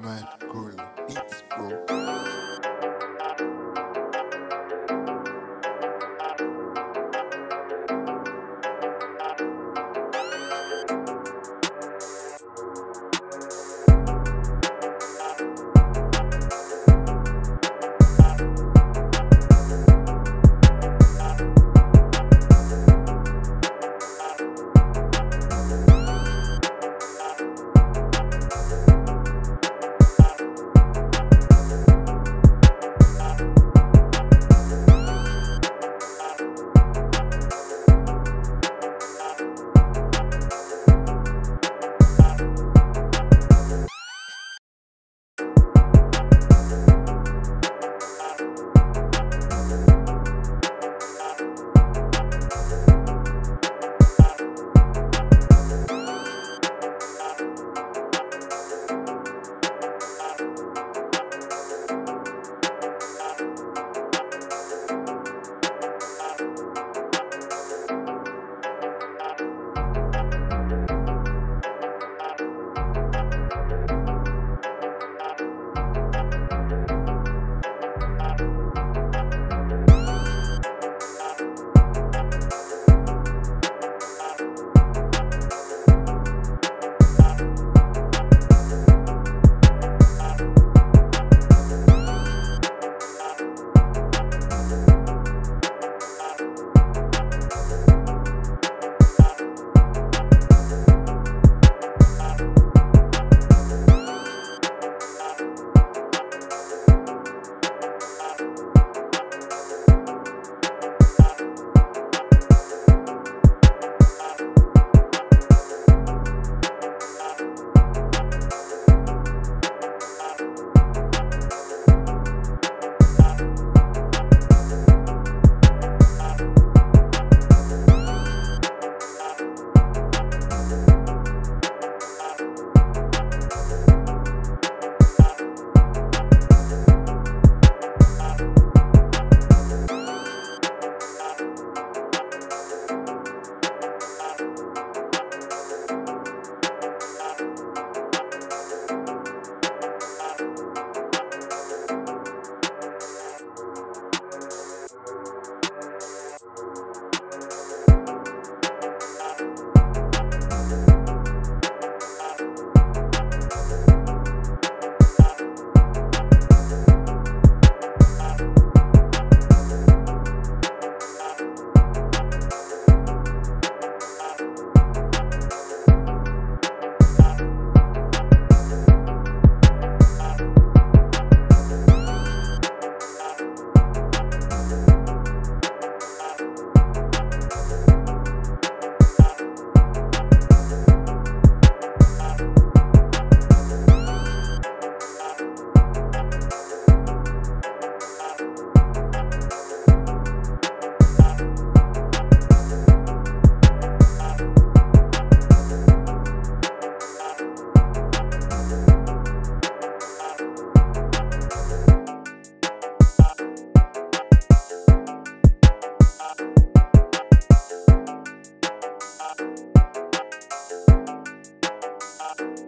Mad Gorilla Beats, bro. Bye.